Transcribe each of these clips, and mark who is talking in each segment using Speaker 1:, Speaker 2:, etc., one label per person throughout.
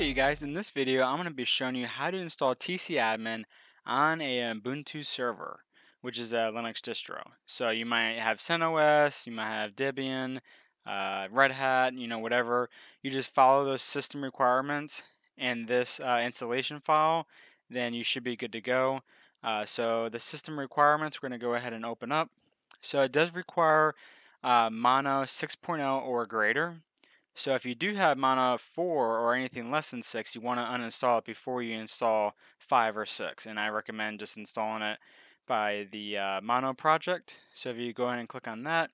Speaker 1: Hey you guys, in this video I'm going to be showing you how to install TCAdmin on a Ubuntu server, which is a Linux distro. So you might have CentOS, you might have Debian, uh, Red Hat, you know, whatever. You just follow those system requirements and this uh, installation file, then you should be good to go. Uh, so the system requirements we're going to go ahead and open up. So it does require uh, Mono 6.0 or greater. So if you do have Mono 4 or anything less than 6, you want to uninstall it before you install 5 or 6. And I recommend just installing it by the uh, Mono project. So if you go ahead and click on that,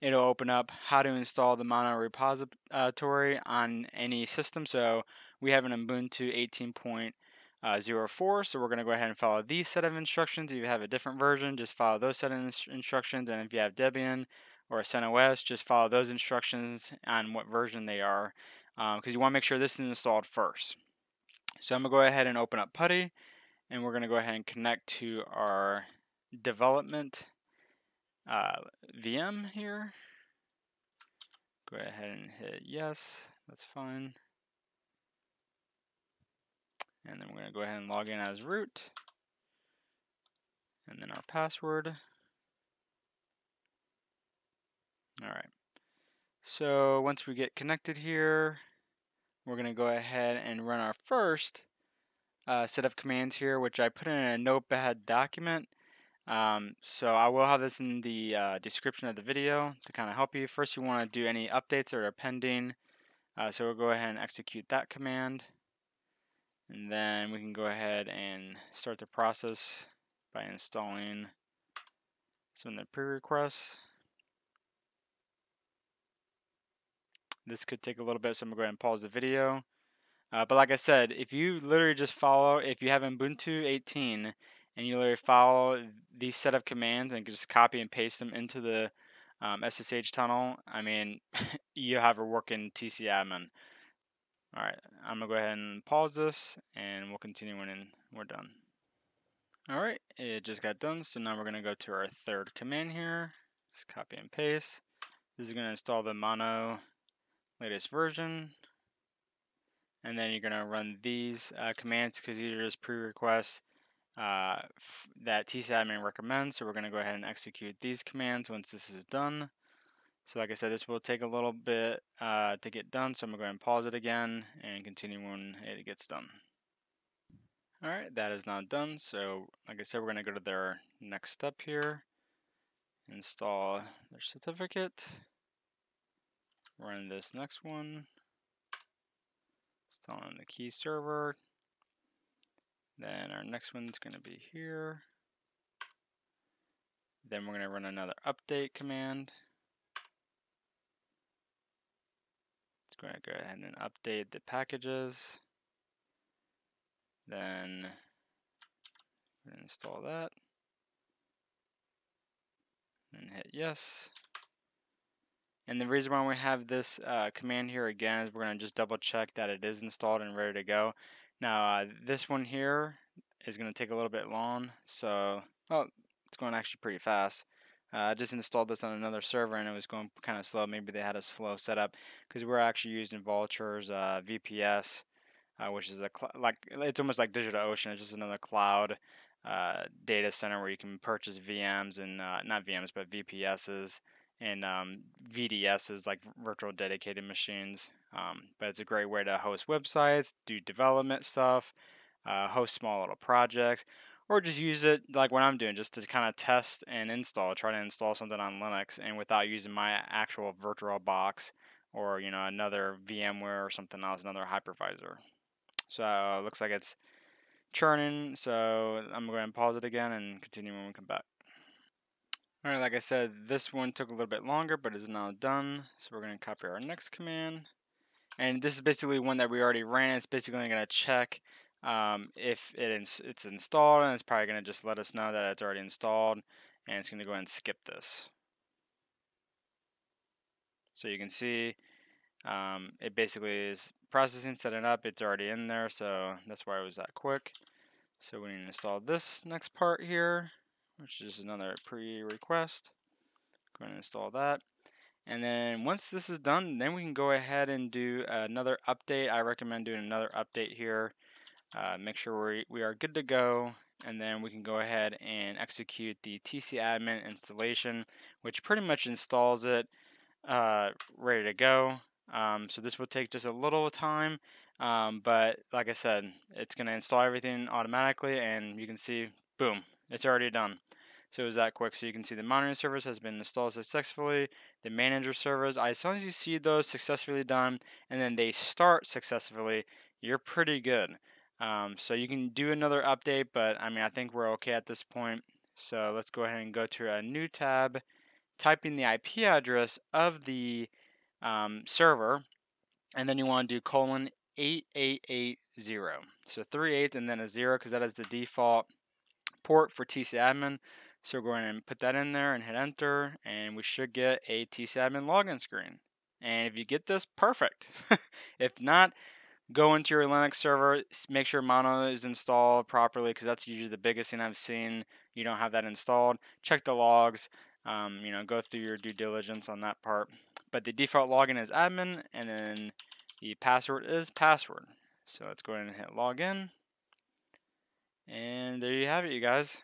Speaker 1: it'll open up how to install the Mono repository on any system. So we have an Ubuntu 18.04, so we're going to go ahead and follow these set of instructions. If you have a different version, just follow those set of instructions. And if you have Debian or a CentOS, just follow those instructions on what version they are because um, you want to make sure this is installed first. So I'm going to go ahead and open up PuTTY and we're going to go ahead and connect to our development uh, VM here. Go ahead and hit yes, that's fine. And then we're going to go ahead and log in as root. And then our password. All right. So once we get connected here, we're going to go ahead and run our first uh, set of commands here, which I put in a notepad document. Um, so I will have this in the uh, description of the video to kind of help you. First, you want to do any updates that are pending. Uh, so we'll go ahead and execute that command. And then we can go ahead and start the process by installing some of the pre-requests. This could take a little bit, so I'm going to go ahead and pause the video. Uh, but like I said, if you literally just follow, if you have Ubuntu 18 and you literally follow these set of commands and just copy and paste them into the um, SSH tunnel, I mean, you have a working TCAdmin. Alright, I'm going to go ahead and pause this and we'll continue when we're done. Alright, it just got done, so now we're going to go to our third command here. Just copy and paste. This is going to install the mono latest version. And then you're going to run these uh, commands because these are just pre-requests uh, that TCAdmin recommends. So we're going to go ahead and execute these commands once this is done. So like I said, this will take a little bit uh, to get done. So I'm going to go ahead and pause it again and continue when it gets done. Alright, that is now done. So like I said, we're going to go to their next step here. Install their certificate run this next one. Still on the key server. Then our next one's going to be here. Then we're going to run another update command. It's going to go ahead and update the packages. Then install that. And hit yes. And the reason why we have this uh, command here again is we're going to just double check that it is installed and ready to go. Now uh, this one here is going to take a little bit long, so well, it's going actually pretty fast. Uh, I just installed this on another server and it was going kind of slow. Maybe they had a slow setup because we're actually using Vultr's uh, VPS, uh, which is a like it's almost like DigitalOcean. It's just another cloud uh, data center where you can purchase VMs and not VMs but VPSs and um, VDSs like virtual dedicated machines. Um, but it's a great way to host websites, do development stuff, uh, host small little projects, or just use it like what I'm doing, just to kind of test and install, try to install something on Linux, and without using my actual VirtualBox or you know another VMware or something else, another hypervisor. So it looks like it's churning. So I'm going to pause it again and continue when we come back. Alright, like I said, this one took a little bit longer, but is now done. So we're going to copy our next command. And this is basically one that we already ran. It's basically going to check um, if it ins it's installed, and it's probably going to just let us know that it's already installed. And it's going to go ahead and skip this. So you can see um, it basically is processing, setting up. It's already in there, so that's why it was that quick. So we need to install this next part here which is another pre-request. Go ahead and install that. And then once this is done, then we can go ahead and do another update. I recommend doing another update here. Uh, make sure we, we are good to go. And then we can go ahead and execute the TCAdmin installation, which pretty much installs it uh, ready to go. Um, so this will take just a little time, um, but like I said, it's going to install everything automatically, and you can see, boom, it's already done. So it was that quick. So you can see the monitoring service has been installed successfully. The manager servers, as long as you see those successfully done, and then they start successfully, you're pretty good. Um, so you can do another update, but I mean, I think we're okay at this point. So let's go ahead and go to a new tab, type in the IP address of the um, server, and then you want to do colon 8880. So three eights and then a zero because that is the default port for TCAdmin. So we're going to put that in there and hit enter, and we should get a TCAdmin login screen. And if you get this, perfect. if not, go into your Linux server, make sure Mono is installed properly because that's usually the biggest thing I've seen. You don't have that installed. Check the logs. Um, you know, go through your due diligence on that part. But the default login is admin, and then the password is password. So let's go ahead and hit login. And there you have it, you guys.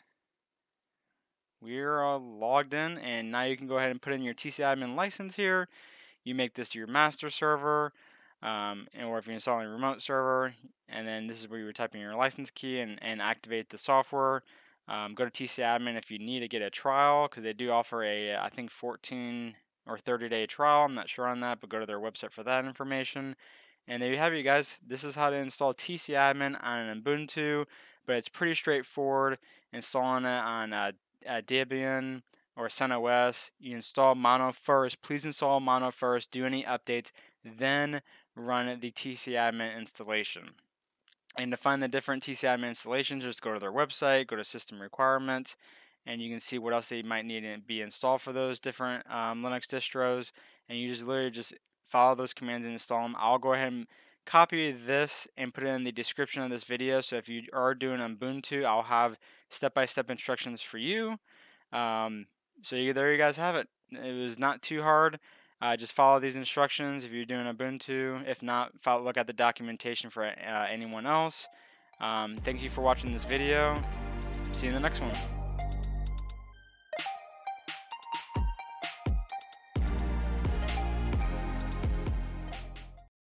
Speaker 1: We're all logged in, and now you can go ahead and put in your TCAdmin license here. You make this to your master server, um, or if you're installing a remote server, and then this is where you're typing your license key and, and activate the software. Um, go to TCAdmin if you need to get a trial, because they do offer a, I think, 14 or 30 day trial. I'm not sure on that, but go to their website for that information. And there you have it, you guys. This is how to install TCAdmin on an Ubuntu, but it's pretty straightforward. Installing it on uh, Debian or CentOS. You install Mono first. Please install Mono first. Do any updates, then run the TCAdmin installation. And to find the different TCAdmin installations, just go to their website, go to System Requirements, and you can see what else they might need to be installed for those different um, Linux distros. And you just literally just follow those commands and install them. I'll go ahead and copy this and put it in the description of this video. So if you are doing Ubuntu, I'll have step-by-step -step instructions for you. Um, so you, there you guys have it. It was not too hard. Uh, just follow these instructions if you're doing Ubuntu. If not, follow, look at the documentation for uh, anyone else. Um, thank you for watching this video. See you in the next one.